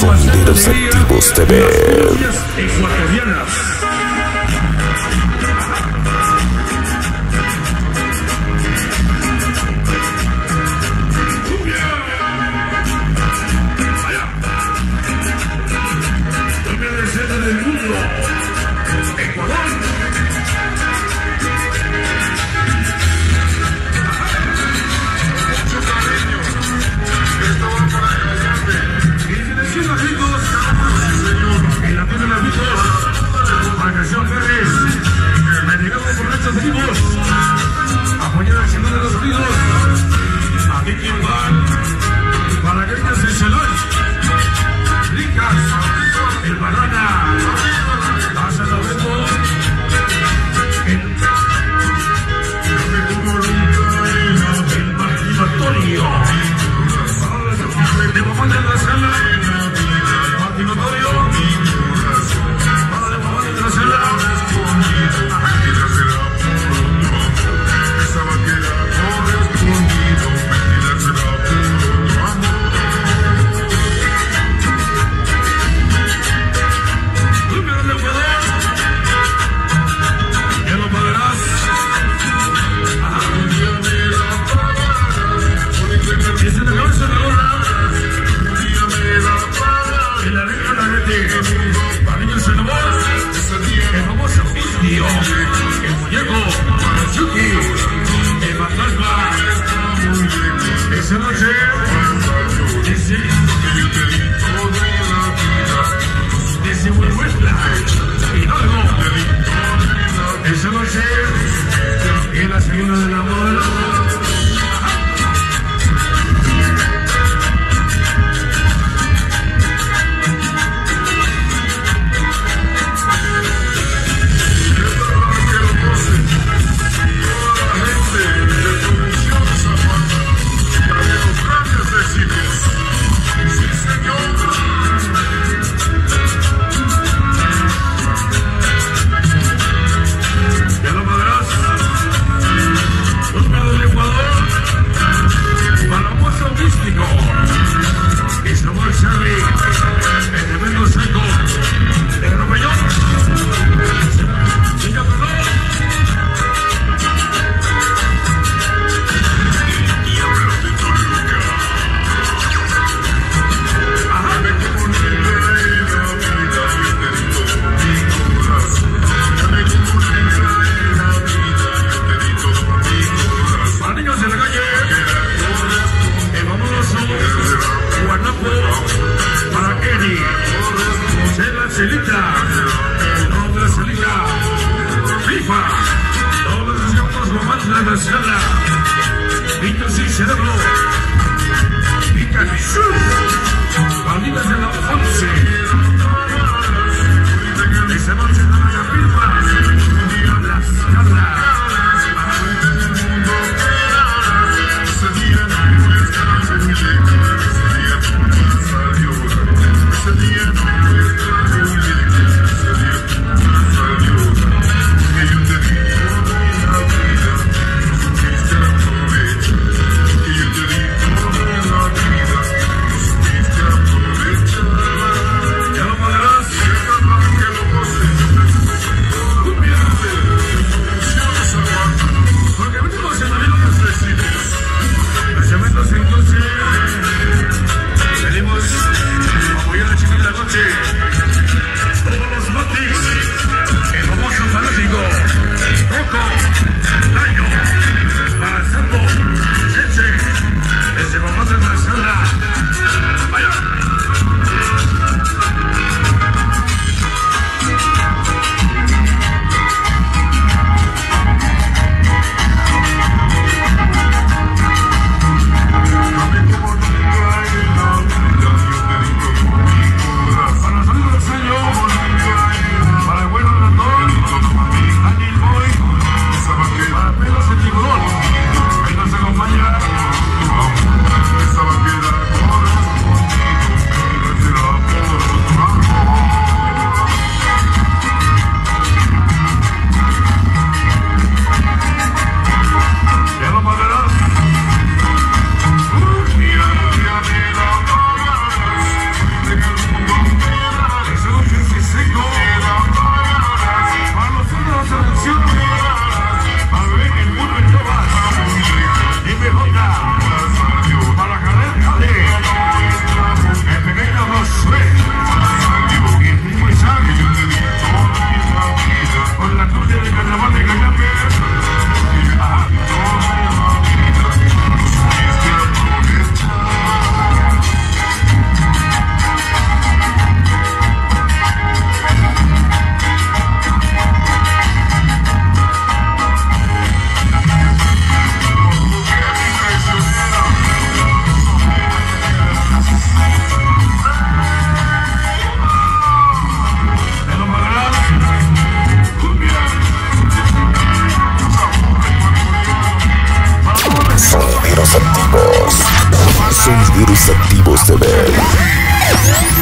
Sonideros Activos TV. Esa noche, en la segunda del amor. Celita, doble Celita, FIFA, todos doble Campos, Mamantla, Nacional, Vito Sin Cerebro, Pica Jesús. Activos. De